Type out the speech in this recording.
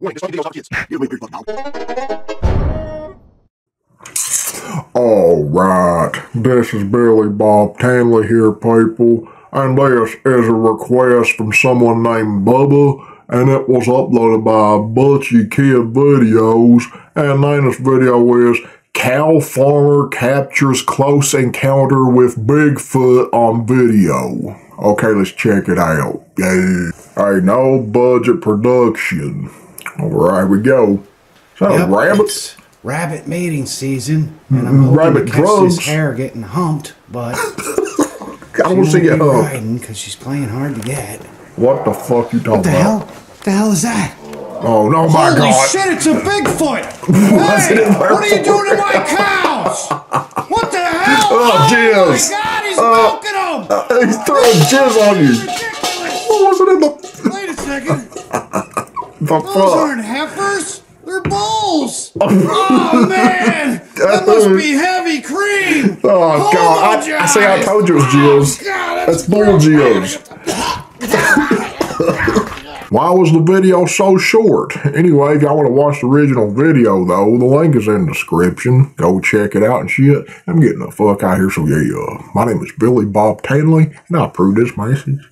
Wait, this is Billy Bob Tanley here, people, and this is a request from someone named Bubba, and it was uploaded by Butchy Kid Videos, and the name this video is Cow Farmer Captures Close Encounter with Bigfoot on Video. Okay, let's check it out. Yay. No budget production. All right, we go. Yep, a rabbit? Mating season, and I'm hoping rabbit to catch drugs. this hare getting humped, but I don't see it. Riding because she's playing hard to get. What the fuck you talking What the about? hell? What the hell is that? Oh no, my Holy God! shit! It's a Bigfoot! Hey, it in there what are you doing to my cows? What the hell? Oh, jizz. my God! He's Uh, milking them. He's throwing jizz on you. The Those fuck? aren't heifers. They're bulls. oh man, that must be heavy cream. Oh Hold God! I, I see. I told you it was oh, jizz. God, That's bull jizz. Why was the video so short? Anyway, if y'all want to watch the original video, though, the link is in the description. Go check it out and shit. I'm getting the fuck out of here, so yeah. My name is Billy Bob Tanley, and I approve this message.